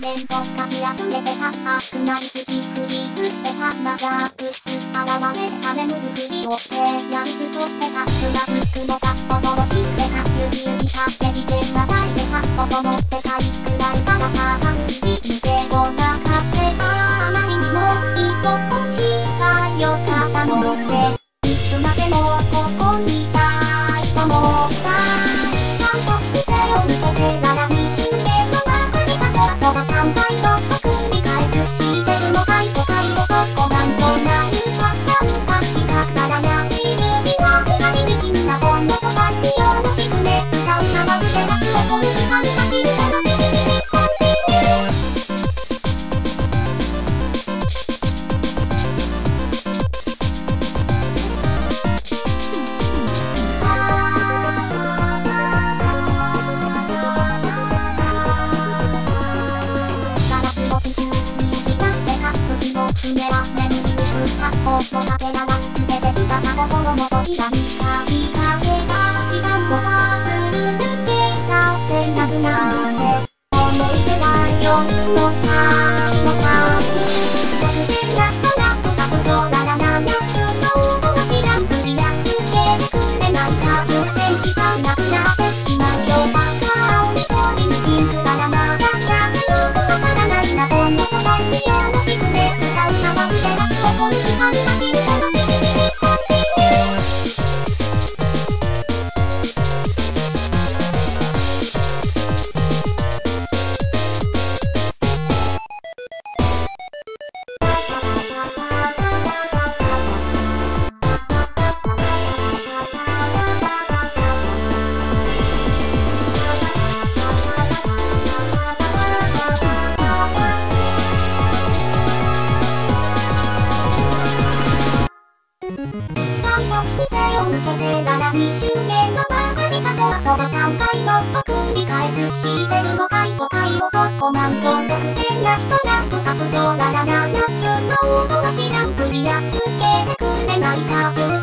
全部かき集めてさ熱くなりすぎフリーズしてさマザープス現れてさ眠るふりをしてやり過ごしてさつらつくのが恐ろしくてさゆぎゆぎさって自転がないでさ外の世界くらいからさ感じ抜けごなかしてさあまりにも居心地が良かったのでいつまでも映さほっとかけなが捨ててきたさ心も扉に鍵かけた時間をスをこる光視界の姿勢を向けて72周年の曲がり角はそば3回もっと繰り返すしてる5回5回を5個満と得点なしとランプ活動なら7つの音は知らんクリアつけてくれないか